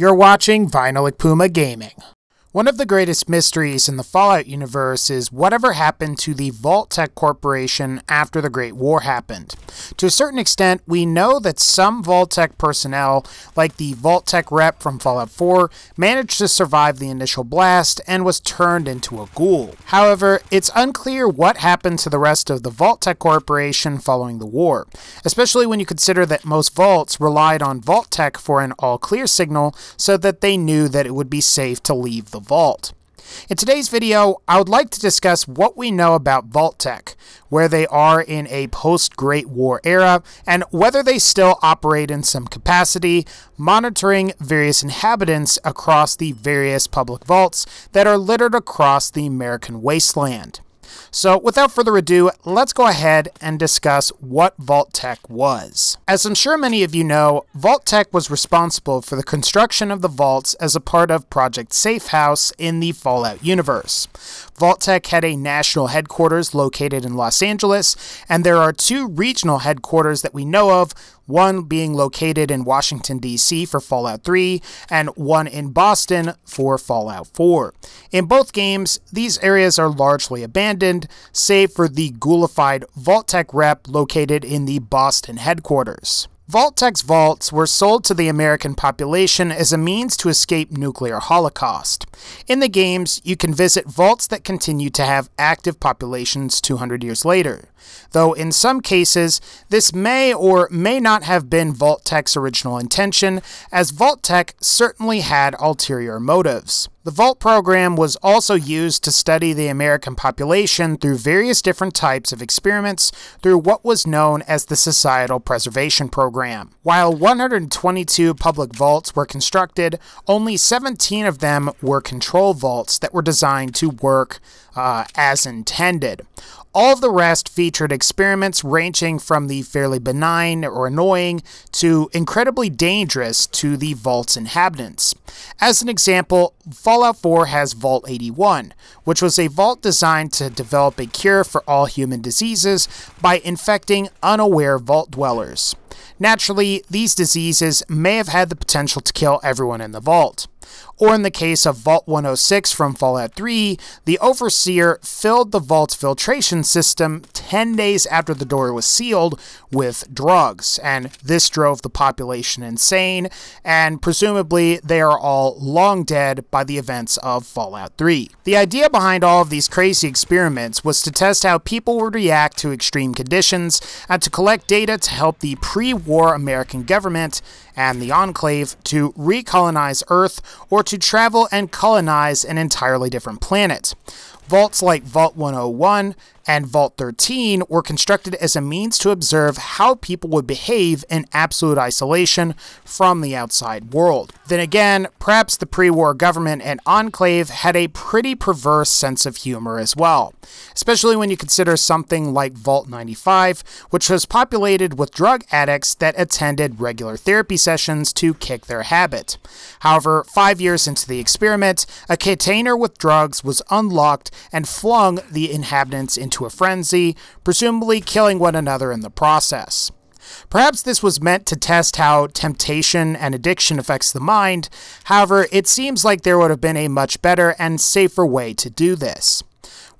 You're watching Vinylic Puma Gaming. One of the greatest mysteries in the Fallout universe is whatever happened to the Vault-Tec Corporation after the Great War happened. To a certain extent, we know that some Vault-Tec personnel, like the Vault-Tec rep from Fallout 4, managed to survive the initial blast and was turned into a ghoul. However, it's unclear what happened to the rest of the Vault-Tec Corporation following the war, especially when you consider that most vaults relied on Vault-Tec for an all-clear signal so that they knew that it would be safe to leave the vault. In today's video, I would like to discuss what we know about Vault-Tec, where they are in a post-Great War era, and whether they still operate in some capacity, monitoring various inhabitants across the various public vaults that are littered across the American wasteland. So without further ado, let's go ahead and discuss what Vault-Tec was. As I'm sure many of you know, Vault-Tec was responsible for the construction of the vaults as a part of Project Safehouse in the Fallout universe. Vault-Tec had a national headquarters located in Los Angeles, and there are two regional headquarters that we know of one being located in Washington, D.C. for Fallout 3, and one in Boston for Fallout 4. In both games, these areas are largely abandoned, save for the ghoulified Vault-Tec rep located in the Boston headquarters. Vault-Tec's vaults were sold to the American population as a means to escape nuclear holocaust. In the games, you can visit vaults that continue to have active populations 200 years later, though in some cases, this may or may not have been Vault-Tec's original intention, as Vault-Tec certainly had ulterior motives. The Vault program was also used to study the American population through various different types of experiments through what was known as the Societal Preservation Program. While 122 public vaults were constructed, only 17 of them were control vaults that were designed to work uh, as intended. All of the rest featured experiments ranging from the fairly benign or annoying to incredibly dangerous to the vault's inhabitants. As an example, Fallout 4 has Vault 81, which was a vault designed to develop a cure for all human diseases by infecting unaware vault dwellers. Naturally, these diseases may have had the potential to kill everyone in the vault. Or in the case of Vault 106 from Fallout 3, the Overseer filled the vault's filtration system 10 days after the door was sealed with drugs, and this drove the population insane, and presumably they are all long dead by the events of Fallout 3. The idea behind all of these crazy experiments was to test how people would react to extreme conditions and to collect data to help the pre war American government and the Enclave to recolonize Earth or to travel and colonize an entirely different planet. Vaults like Vault 101 and Vault 13 were constructed as a means to observe how people would behave in absolute isolation from the outside world. Then again, perhaps the pre war government and Enclave had a pretty perverse sense of humor as well, especially when you consider something like Vault 95, which was populated with drug addicts that attended regular therapy sessions to kick their habit. However, five years into the experiment, a container with drugs was unlocked and flung the inhabitants into into a frenzy, presumably killing one another in the process. Perhaps this was meant to test how temptation and addiction affects the mind, however, it seems like there would have been a much better and safer way to do this.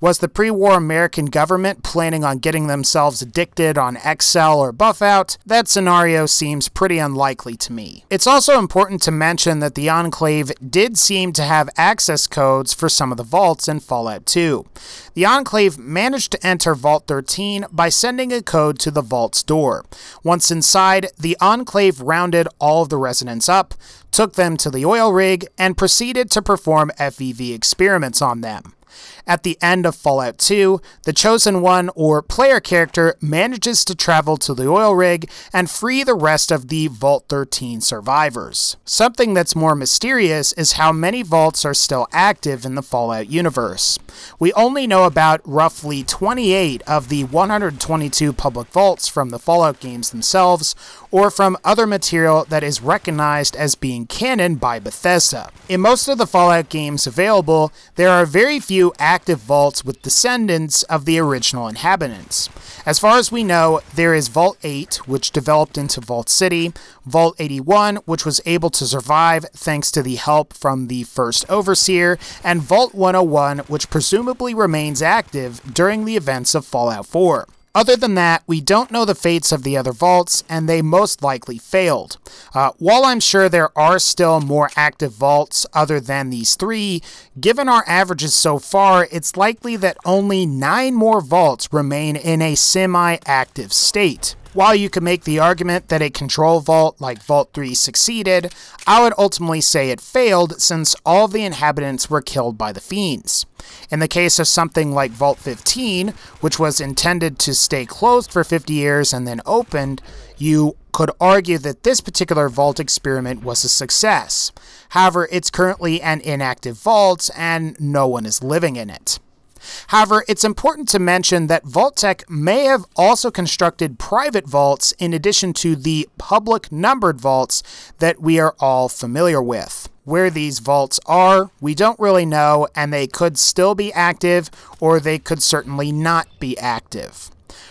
Was the pre war American government planning on getting themselves addicted on Excel or Buffout? That scenario seems pretty unlikely to me. It's also important to mention that the Enclave did seem to have access codes for some of the vaults in Fallout 2. The Enclave managed to enter Vault 13 by sending a code to the vault's door. Once inside, the Enclave rounded all of the residents up, took them to the oil rig, and proceeded to perform FEV experiments on them. At the end of Fallout 2, the Chosen One or player character manages to travel to the oil rig and free the rest of the Vault 13 survivors. Something that's more mysterious is how many vaults are still active in the Fallout universe. We only know about roughly 28 of the 122 public vaults from the Fallout games themselves, or from other material that is recognized as being canon by Bethesda. In most of the Fallout games available, there are very few active vaults with descendants of the original inhabitants. As far as we know, there is Vault 8, which developed into Vault City, Vault 81, which was able to survive thanks to the help from the first Overseer, and Vault 101, which presumably remains active during the events of Fallout 4. Other than that, we don't know the fates of the other vaults, and they most likely failed. Uh, while I'm sure there are still more active vaults other than these three, given our averages so far, it's likely that only nine more vaults remain in a semi active state. While you could make the argument that a control vault like Vault 3 succeeded, I would ultimately say it failed since all the inhabitants were killed by the fiends. In the case of something like Vault 15, which was intended to stay closed for 50 years and then opened, you could argue that this particular vault experiment was a success. However, it's currently an inactive vault and no one is living in it. However, it's important to mention that Vault-Tec may have also constructed private vaults in addition to the public numbered vaults that we are all familiar with. Where these vaults are, we don't really know, and they could still be active, or they could certainly not be active.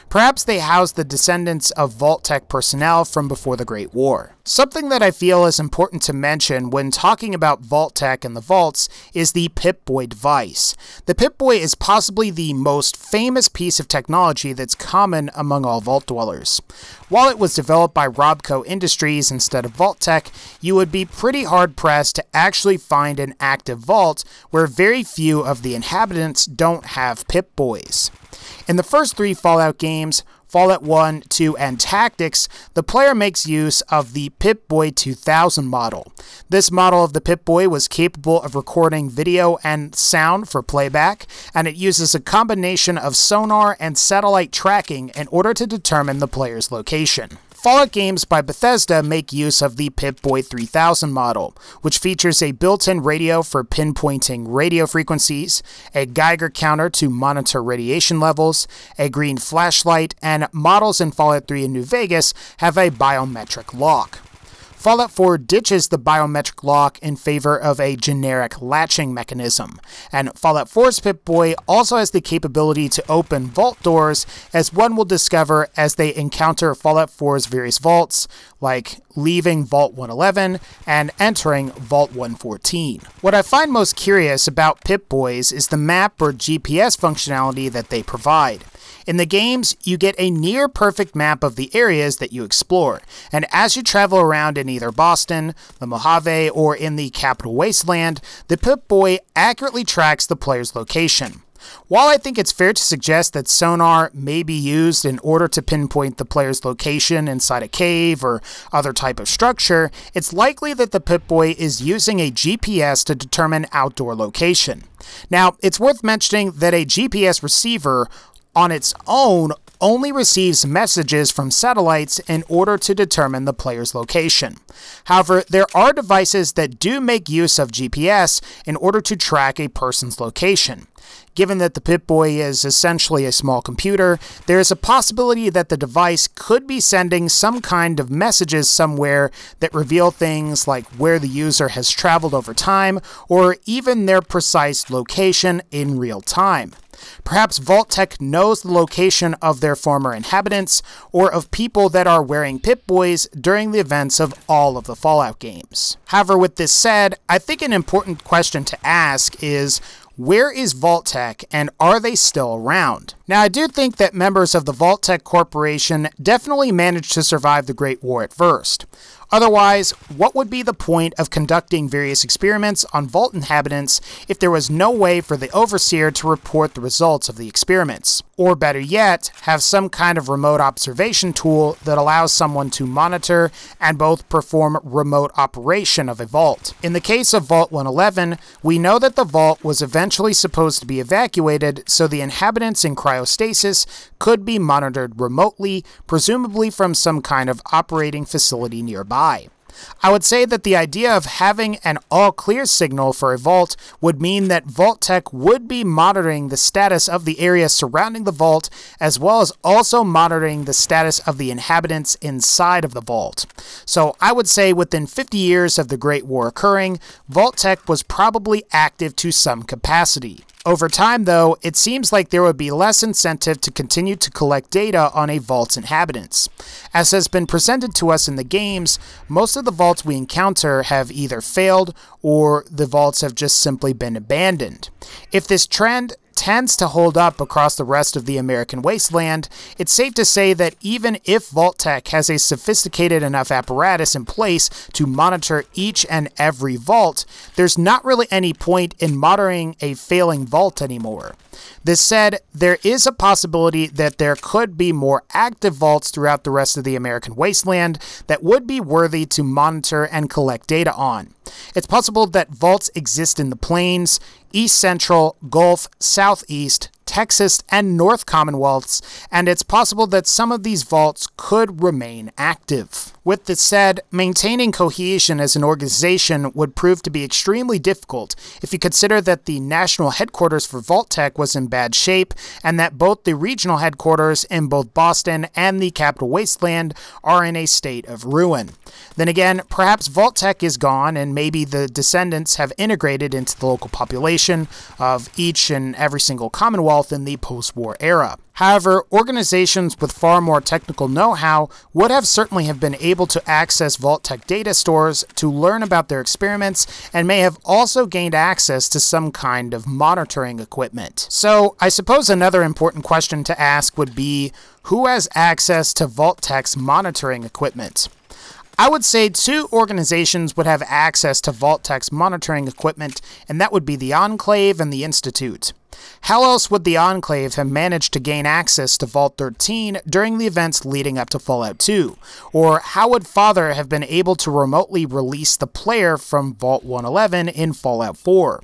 Perhaps they house the descendants of Vault-Tec personnel from before the Great War. Something that I feel is important to mention when talking about Vault-Tec and the vaults is the Pip-Boy device. The Pip-Boy is possibly the most famous piece of technology that's common among all vault dwellers. While it was developed by Robco Industries instead of Vault-Tec, you would be pretty hard pressed to actually find an active vault where very few of the inhabitants don't have Pip-Boys. In the first three Fallout games, Fallout 1, 2, and Tactics, the player makes use of the Pip-Boy 2000 model. This model of the Pip-Boy was capable of recording video and sound for playback, and it uses a combination of sonar and satellite tracking in order to determine the player's location. Fallout games by Bethesda make use of the Pip-Boy 3000 model, which features a built-in radio for pinpointing radio frequencies, a Geiger counter to monitor radiation levels, a green flashlight, and models in Fallout 3 and New Vegas have a biometric lock. Fallout 4 ditches the biometric lock in favor of a generic latching mechanism, and Fallout 4's Pip-Boy also has the capability to open vault doors, as one will discover as they encounter Fallout 4's various vaults, like leaving Vault 111 and entering Vault 114. What I find most curious about Pip-Boys is the map or GPS functionality that they provide. In the games, you get a near perfect map of the areas that you explore, and as you travel around in either Boston, the Mojave, or in the Capital Wasteland, the Pip-Boy accurately tracks the player's location. While I think it's fair to suggest that sonar may be used in order to pinpoint the player's location inside a cave or other type of structure, it's likely that the Pip-Boy is using a GPS to determine outdoor location. Now, it's worth mentioning that a GPS receiver on its own only receives messages from satellites in order to determine the player's location. However, there are devices that do make use of GPS in order to track a person's location. Given that the Pip-Boy is essentially a small computer, there is a possibility that the device could be sending some kind of messages somewhere that reveal things like where the user has traveled over time, or even their precise location in real time. Perhaps Vault-Tec knows the location of their former inhabitants, or of people that are wearing Pip-Boys during the events of all of the Fallout games. However, with this said, I think an important question to ask is, where is Vault-Tec and are they still around? Now, I do think that members of the Vault-Tec Corporation definitely managed to survive the Great War at first. Otherwise, what would be the point of conducting various experiments on Vault inhabitants if there was no way for the Overseer to report the results of the experiments? Or better yet, have some kind of remote observation tool that allows someone to monitor and both perform remote operation of a vault. In the case of Vault 111, we know that the vault was eventually supposed to be evacuated so the inhabitants in cryostasis could be monitored remotely, presumably from some kind of operating facility nearby. I would say that the idea of having an all clear signal for a vault would mean that Vault-Tec would be monitoring the status of the area surrounding the vault, as well as also monitoring the status of the inhabitants inside of the vault. So I would say within 50 years of the Great War occurring, Vault-Tec was probably active to some capacity. Over time, though, it seems like there would be less incentive to continue to collect data on a vault's inhabitants. As has been presented to us in the games, most of the vaults we encounter have either failed or the vaults have just simply been abandoned. If this trend tends to hold up across the rest of the American wasteland, it's safe to say that even if Vault-Tec has a sophisticated enough apparatus in place to monitor each and every vault, there's not really any point in monitoring a failing vault anymore. This said, there is a possibility that there could be more active vaults throughout the rest of the American wasteland that would be worthy to monitor and collect data on. It's possible that vaults exist in the plains, East Central, Gulf, Southeast, Texas, and North Commonwealths, and it's possible that some of these vaults could remain active. With this said, maintaining cohesion as an organization would prove to be extremely difficult if you consider that the national headquarters for Vault-Tec was in bad shape and that both the regional headquarters in both Boston and the capital wasteland are in a state of ruin. Then again, perhaps Vault-Tec is gone and maybe the descendants have integrated into the local population of each and every single commonwealth in the post-war era. However, organizations with far more technical know-how would have certainly have been able to access Vault-Tec data stores to learn about their experiments and may have also gained access to some kind of monitoring equipment. So, I suppose another important question to ask would be, who has access to Vault-Tec's monitoring equipment? I would say two organizations would have access to Vault-Tec's monitoring equipment, and that would be the Enclave and the Institute. How else would the Enclave have managed to gain access to Vault 13 during the events leading up to Fallout 2? Or how would Father have been able to remotely release the player from Vault 111 in Fallout 4?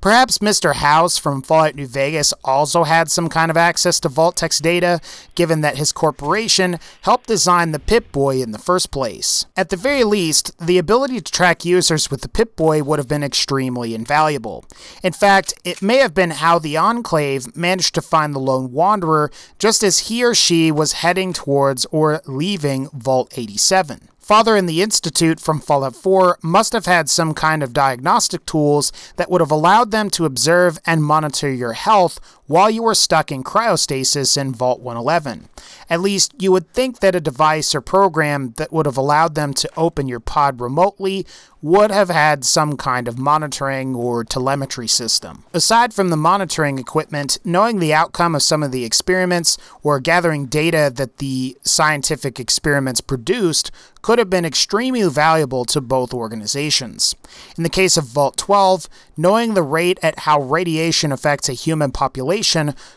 Perhaps Mr. House from Fallout New Vegas also had some kind of access to Vault-Tec's data, given that his corporation helped design the Pip-Boy in the first place. At the very least, the ability to track users with the Pip-Boy would have been extremely invaluable. In fact, it may have been how the Enclave managed to find the Lone Wanderer just as he or she was heading towards or leaving Vault 87. Father in the Institute from Fallout 4 must have had some kind of diagnostic tools that would have allowed them to observe and monitor your health while you were stuck in cryostasis in Vault 111. At least, you would think that a device or program that would have allowed them to open your pod remotely would have had some kind of monitoring or telemetry system. Aside from the monitoring equipment, knowing the outcome of some of the experiments or gathering data that the scientific experiments produced could have been extremely valuable to both organizations. In the case of Vault 12, knowing the rate at how radiation affects a human population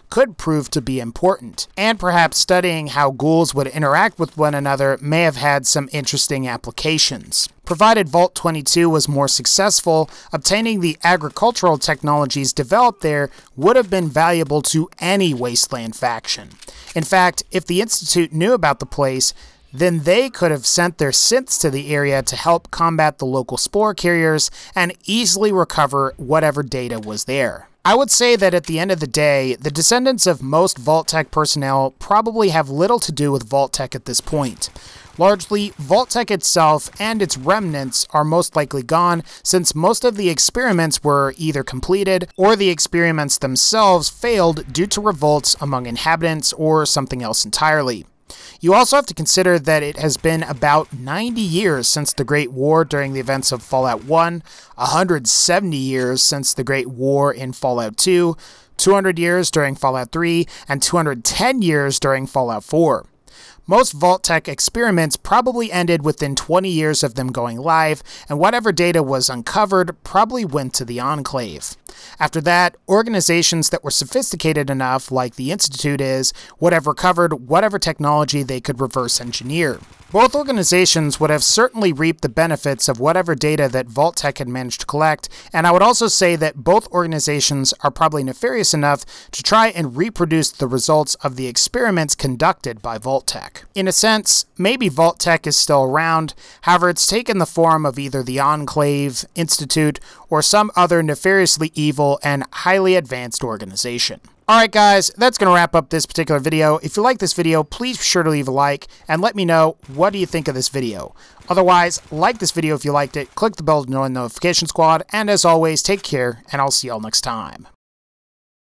could prove to be important, and perhaps studying how ghouls would interact with one another may have had some interesting applications. Provided Vault 22 was more successful, obtaining the agricultural technologies developed there would have been valuable to any Wasteland faction. In fact, if the Institute knew about the place, then they could have sent their synths to the area to help combat the local spore carriers and easily recover whatever data was there. I would say that at the end of the day, the descendants of most Vault-Tec personnel probably have little to do with Vault-Tec at this point. Largely, Vault-Tec itself and its remnants are most likely gone since most of the experiments were either completed or the experiments themselves failed due to revolts among inhabitants or something else entirely. You also have to consider that it has been about 90 years since the Great War during the events of Fallout 1, 170 years since the Great War in Fallout 2, 200 years during Fallout 3, and 210 years during Fallout 4. Most Vault-Tec experiments probably ended within 20 years of them going live, and whatever data was uncovered probably went to the Enclave. After that, organizations that were sophisticated enough, like the Institute is, would have recovered whatever technology they could reverse engineer. Both organizations would have certainly reaped the benefits of whatever data that Vault-Tec had managed to collect, and I would also say that both organizations are probably nefarious enough to try and reproduce the results of the experiments conducted by Vault-Tec. In a sense, maybe Vault-Tec is still around, however, it's taken the form of either the Enclave, Institute, or some other nefariously evil and highly advanced organization. Alright guys, that's going to wrap up this particular video. If you like this video, please be sure to leave a like and let me know what do you think of this video. Otherwise, like this video if you liked it, click the bell to join the notification squad, and as always, take care, and I'll see y'all next time.